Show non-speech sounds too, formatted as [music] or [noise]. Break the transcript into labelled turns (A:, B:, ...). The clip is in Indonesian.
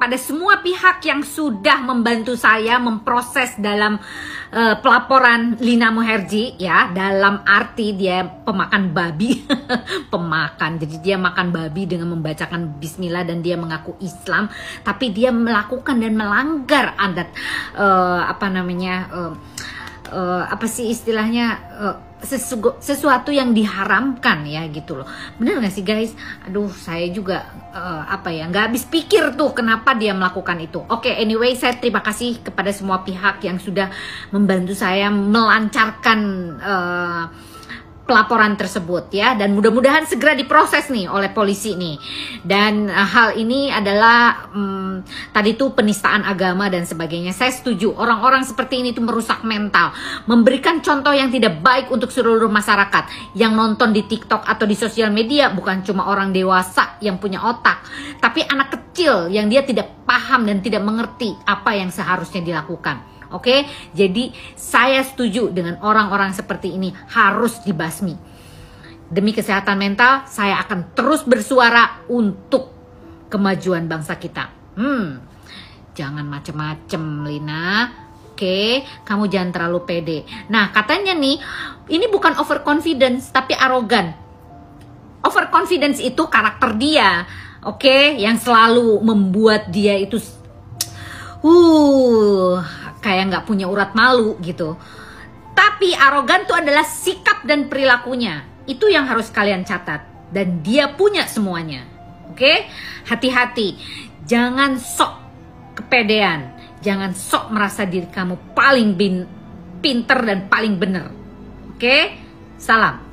A: kepada semua pihak yang sudah membantu saya memproses dalam uh, pelaporan Lina Muherji ya. Dalam arti dia pemakan babi. [laughs] Pemakan. Jadi dia makan babi dengan membacakan bismillah dan dia mengaku Islam. Tapi dia melakukan dan melanggar adat uh, apa namanya uh, uh, apa sih istilahnya uh, sesu sesuatu yang diharamkan ya gitu loh. Bener gak sih guys? Aduh saya juga uh, apa ya nggak habis pikir tuh kenapa dia melakukan itu. Oke okay, anyway saya terima kasih kepada semua pihak yang sudah membantu saya melancarkan uh, pelaporan tersebut ya. Dan mudah-mudahan segera diproses nih oleh polisi nih. Dan uh, hal ini adalah um, tadi tuh penistaan agama dan sebagainya. Saya setuju orang-orang seperti ini tuh merusak mental. Memberikan contoh yang tidak baik untuk seluruh masyarakat. Yang nonton di TikTok atau di sosial media bukan cuma orang dewasa yang punya otak. Tapi anak kecil yang dia tidak paham dan tidak mengerti apa yang seharusnya dilakukan Oke, jadi saya setuju dengan orang-orang seperti ini harus dibasmi. Demi kesehatan mental, saya akan terus bersuara untuk kemajuan bangsa kita. Hmm, jangan macem-macem, Lina. Oke, kamu jangan terlalu pede. Nah, katanya nih, ini bukan overconfidence, tapi arogan. Overconfidence itu karakter dia, oke, yang selalu membuat dia itu uh kayak nggak punya urat malu gitu. Tapi arogan itu adalah sikap dan perilakunya. Itu yang harus kalian catat. Dan dia punya semuanya. Oke? Hati-hati. Jangan sok kepedean. Jangan sok merasa diri kamu paling bin, pinter dan paling bener. Oke? Salam.